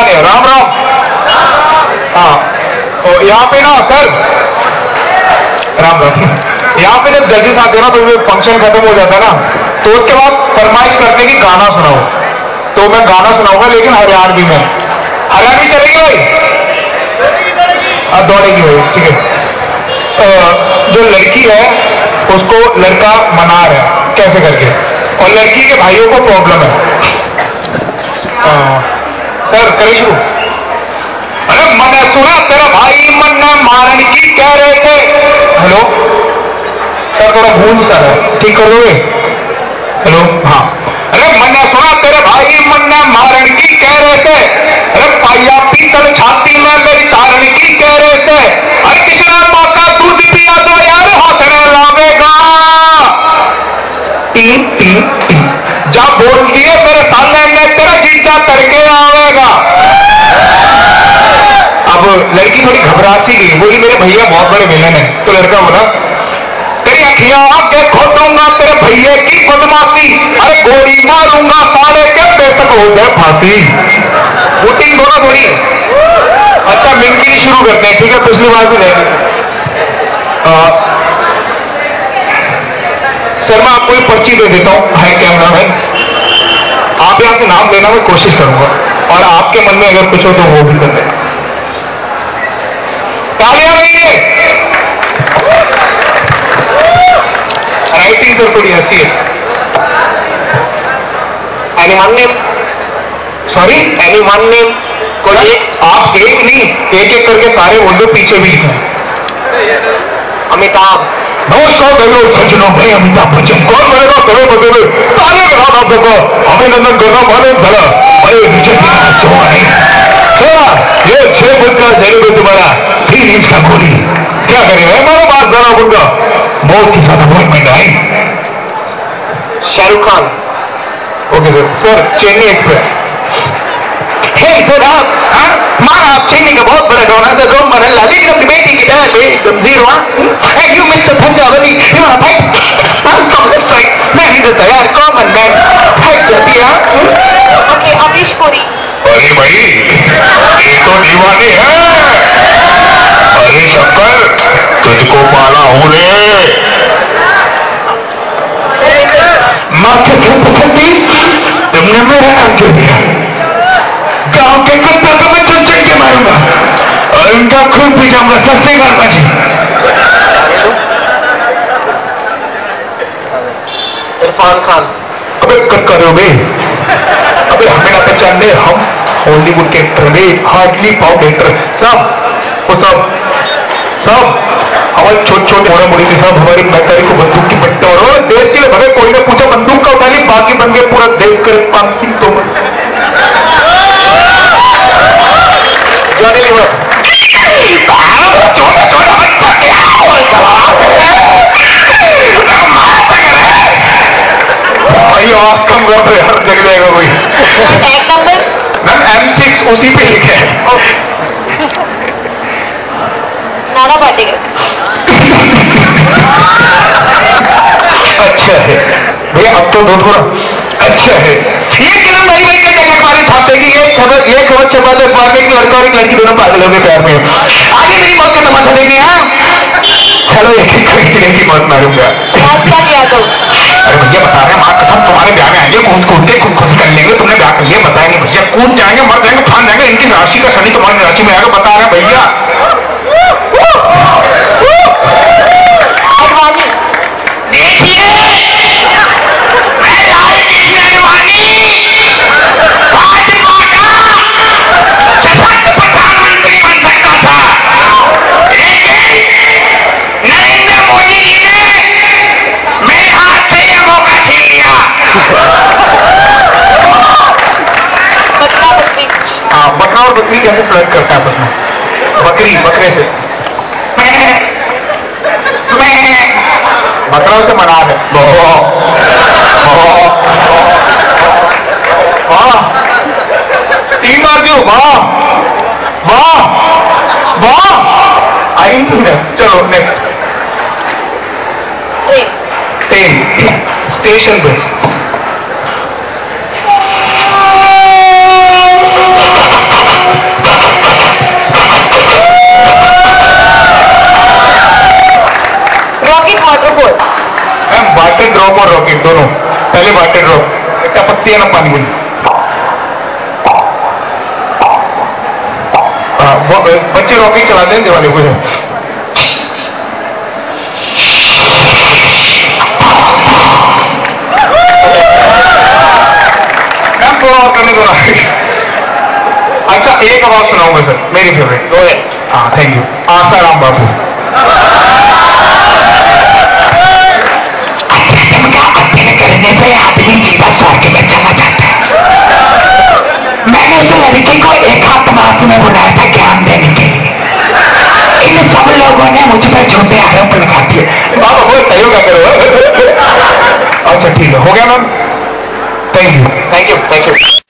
पता नहीं राम राम। हाँ तो यहाँ पे ना सर राम राम। यहाँ पे जब जजेस आते हैं ना तो फ़ंक्शन खत्म हो जाता है ना तो उसके बाद फरमाइश करते कि गाना सुनाओ। तो मैं गाना सुनाऊँगा लेकिन हरियाणवी में। हरियाणवी चलेगी भाई? अब दौड़ेगी भाई ठीक है। जो लड़की है उसको लड़का मना रहा है कैसे करके? और लड़की के भाइयों को प्रॉब्लम है। अ, सर शुरू। अरे, मैंने सुना तेरा भाई, मन मारने की कह रहे थे। हेलो? सर, थोड़ा भूल सर है। ठीक कर दोगे? हेलो? हाँ। अरे, मैंने सुना तेरे भाई, मन मारण की कह रहे थे। अरे पाइया पीतल छाती में, मेरी तारण की कह रहे थे। अरे किसने मौका दूध पिया तो यार हौसले लावेगा टीम टीम टीम जा बोल दिए मेरे सामने में तेरा जीता करके आवेगा अब लड़की थोड़ी घबरा सी गई बोली मेरे भैया बहुत बड़े विलन है। तो लड़का बोला, तेरी अखियाँ आके खोदूँगा, तेरे भैया की बदमाशी अरे गोली मारूँगा, साले के बेशक हो जाए फांसी। वोटिंग दोनों थोड़ी है अच्छा मिंकी शुरू करते हैं, ठीक है? पिछली बार भी रहेगी सर मैं आपको एक पर्ची दे देता हूँ। है कैमरा मैन आप से नाम लेना, मैं कोशिश करूँगा। और आपके मन में अगर कुछ हो तो वो भी कर देना तालियाँ सर थोड़ी हँसी है। Anyone name sorry anyone name कोई आप एक नहीं एक एक करके सारे बोल पीछे भी लिखें अमिताभ। नमस्कार भाइयों सज्जनों मैं अमिताभ बच्चन। कौन बनेगा करो बदले ताले के साथ आप देखो अभिनंदन करना माने भला। भाई नहीं। चला ये छह फुट का ज़रूर है तुम्हारा। इंच का गोली क्या करेगा हमारे पास जरा बुंगा मौत के साथ अपॉइंटमेंट आई Shahrukh Khan. Okay sir sir Chennai express hey sir आप हाँ? माना आप चेन्नई का बहुत बड़ा डॉन है सर रोम बना ला लेकिन अपनी बेटी की डर पे एकदम ज़ीरो हाँ? Hey you mister Punjabi you want fight हम कम लेट्स फाइट मैं ही देता यार कॉमन मैन फाइट करती है? हाँ? ओके अमरीश पुरी। अरे भाई ये तो दीवानी है। अरे शक्कर तुझको पाला हूँ रे माँ के सिर पसंदी तुमने मेरा नाम क्यों दिया गाँव के कुत्ता को मैं चुन चुन के मारूँगा और उनका खून पी जाऊँगा सबसे गाल जी इरफान खान अबे कट करोगे अबे हमें ना पहचानने हम हॉलीवुड के एक्टर हार्डली फाउंड एक्टर सब वो सब सब हमारे छोटे छोटे मोड़े मुड़ी के सब हमारी पैकारी को बंदूक की पट्टे और देश के लिए भले कोई ने पूछा बंदूक का उठा ली बाकी बन गए पूरा देश कर पांसी तो जॉनी लीवर छोटा छोटा बच्चा क्या भाई आवाज़ कम कर दो जग जाएगा कोई। मैम एम सिक्स उसी पे लिखे है। नाना पाटेकर अच्छा है। भैया अब तो दो थोड़ा अच्छा है। ये किरण भाई भाई के हमारे छापे की ये खबर ये खबर छपा दे अखबार में कि लड़का और एक लड़की दोनों पागल हो गए प्यार में। आगे मेरी मौत का तमाशा देंगे हाँ? चलो एक एक करके की मौत मारूँगा। राजपाल यादव अरे भैया बता रहे हैं माँ कसम तुम्हारे ब्याह में आएँगे? कूद कूद के खुद खुश कर लेंगे तुमने ब्याह लिया बताएँगे भैया कूद जाएँगे मर जाएँगे फान जाएँगे इनकी राशि का शनि तुम्हारी राशि में आएगा बता रहे हैं भैया। बकरा और बकरी कैसे फ्लर्ट करता है आपस में? बकरी बकरे से। बकरों से मना है तीन बार क्यों? वाह। वाह। वाह। आई नहीं है। चलो नेक्स्ट ट्रेन ट्रेन स्टेशन पे ड्रॉप और रॉकेट दोनों पहले वाटर ड्रॉप क्या पत्ती है ना पानी में हाँ, बच्चे रॉकेट चलाते हैं दिवाली को थोड़ा और करने ना अच्छा एक आवाज़ सुनाऊँगा सर मेरी फेवरेट गो हाँ थैंक यू आसाराम बाबू करने से आदमी सीधा स्वर्ग में चला जाता है मैंने उस लड़के को एकांतवास में बुलाया था ज्ञान देने के इन सब लोगों ने मुझ पर झूठे आरोप लगा दिए बाबा वो सहयोग करो अच्छा ठीक है हो गया ma'am thank you thank you thank you